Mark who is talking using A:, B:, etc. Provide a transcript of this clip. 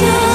A: myself